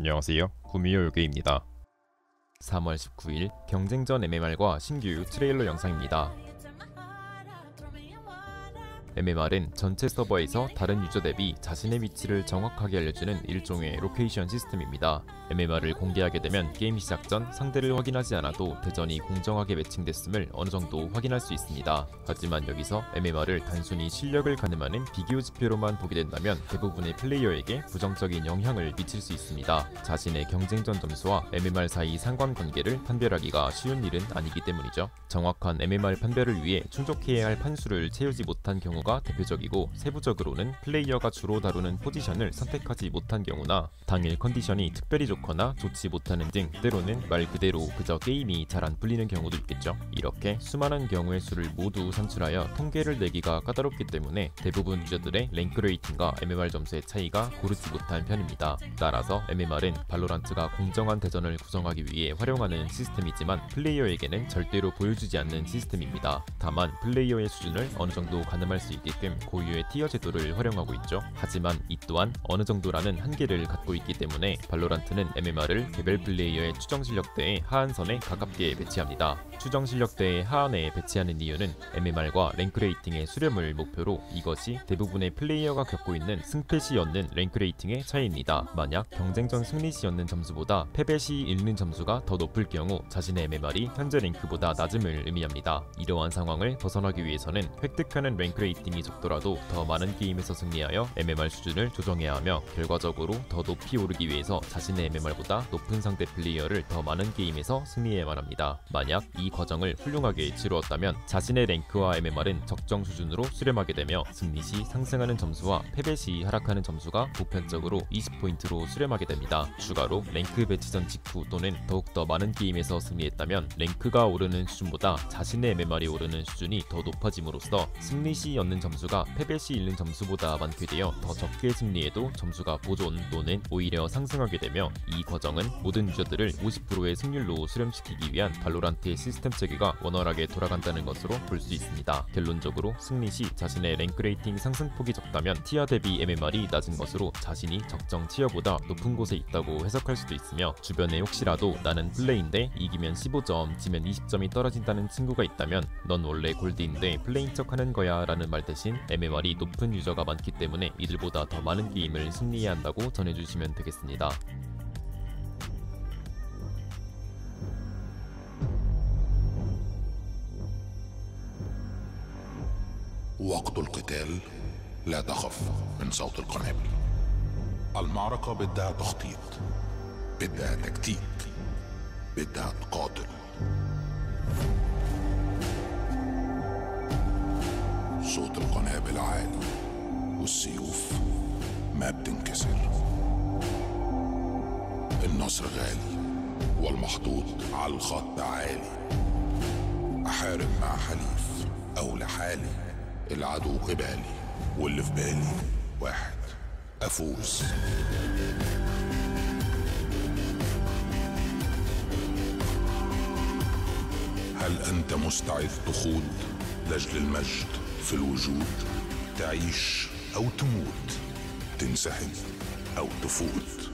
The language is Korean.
안녕하세요. 구미호 요괴입니다. 3월 19일 경쟁전 MMR과 신규 트레일러 영상입니다. MMR은 전체 서버에서 다른 유저 대비 자신의 위치를 정확하게 알려주는 일종의 로케이션 시스템입니다. MMR을 공개하게 되면 게임 시작 전 상대를 확인하지 않아도 대전이 공정하게 매칭됐음을 어느 정도 확인할 수 있습니다. 하지만 여기서 MMR을 단순히 실력을 가늠하는 비교 지표로만 보게 된다면 대부분의 플레이어에게 부정적인 영향을 미칠 수 있습니다. 자신의 경쟁전 점수와 MMR 사이 상관관계를 판별하기가 쉬운 일은 아니기 때문이죠. 정확한 MMR 판별을 위해 충족해야 할 판수를 채우지 못한 경우가 대표적이고 세부적으로는 플레이어가 주로 다루는 포지션을 선택하지 못한 경우나 당일 컨디션이 특별히 좋거나 좋지 못하는 등 때로는 말 그대로 그저 게임이 잘 안 풀리는 경우도 있겠죠. 이렇게 수많은 경우의 수를 모두 산출하여 통계를 내기가 까다롭기 때문에 대부분 유저들의 rank rating과 MMR 점수의 차이가 고르지 못한 편입니다. 따라서 MMR은 발로란트가 공정한 대전을 구성하기 위해 활용하는 시스템이지만 플레이어에게는 절대로 보여주지 않는 시스템입니다. 다만 플레이어의 수준을 어느 정도 가늠할 수 있게끔 고유의 tier 제도를 활용하고 있죠. 하지만 이 또한 어느 정도라는 한계를 갖고 있기 때문에 발로란트는 MMR을 개별 플레이어의 추정 실력대의 하한선에 가깝게 배치합니다. 추정 실력대의 하한에 배치하는 이유는 MMR과 rank rating의 수렴을 목표로 이것이 대부분의 플레이어가 겪고 있는 승패 시 얻는 rank rating의 차이입니다. 만약 경쟁전 승리 시 얻는 점수보다 패배 시 잃는 점수가 더 높을 경우 자신의 MMR이 현재 랭크보다 낮음을 의미합니다. 이러한 상황을 벗어나기 위해서는 획득하는 rank rating이 적더라도 더 많은 게임에서 승리하여 MMR 수준을 조정해야 하며 결과적으로 더 높이 오르기 위해서 자신의 MMR보다 높은 상대 플레이어를 더 많은 게임에서 승리해야만 합니다. 만약 이 과정을 훌륭하게 치루었다면 자신의 랭크와 MMR은 적정 수준으로 수렴하게 되며 승리 시 상승하는 점수와 패배 시 하락하는 점수가 보편적으로 20포인트로 수렴하게 됩니다. 추가로 랭크 배치전 직후 또는 더욱더 많은 게임에서 승리했다면 랭크가 오르는 수준보다 자신의 MMR이 오르는 수준이 더 높아짐으로써 승리 시 얻는 점수가 패배 시 잃는 점수보다 많게 되어 더 적게 승리해도 점수가 보존 또는 오히려 상승하게 되며 이 과정은 모든 유저들을 50%의 승률로 수렴시키기 위한 발로란트의 시스템 체계가 원활하게 돌아간다는 것으로 볼 수 있습니다. 결론적으로 승리 시 자신의 rank rating 상승폭이 적다면 tier 대비 MMR이 낮은 것으로 자신이 적정 tier보다 높은 곳에 있다고 해석할 수도 있으며 주변에 혹시라도 나는 플레인데 이기면 15점, 지면 20점이 떨어진다는 친구가 있다면 넌 원래 골드인데 플레인 척하는 거야 라는 말 대신 MMR이 높은 유저가 많기 때문에 이들보다 더 많은 게임을 승리해야 한다고 전해주시면 되겠습니다. وقت القتال لا تخف من صوت القنابل المعركة بدها تخطيط بدها تكتيك بدها تقاتل القنابل عالي والسيوف ما بتنكسر. النصر غالي والمحطوط على الخط عالي. أحارب مع حليف أو لحالي العدو قبالي واللي في بالي واحد أفوز. هل أنت مستعد تخوض لأجل المجد؟ في الوجود تعيش أو تموت تنسحب أو تفوت.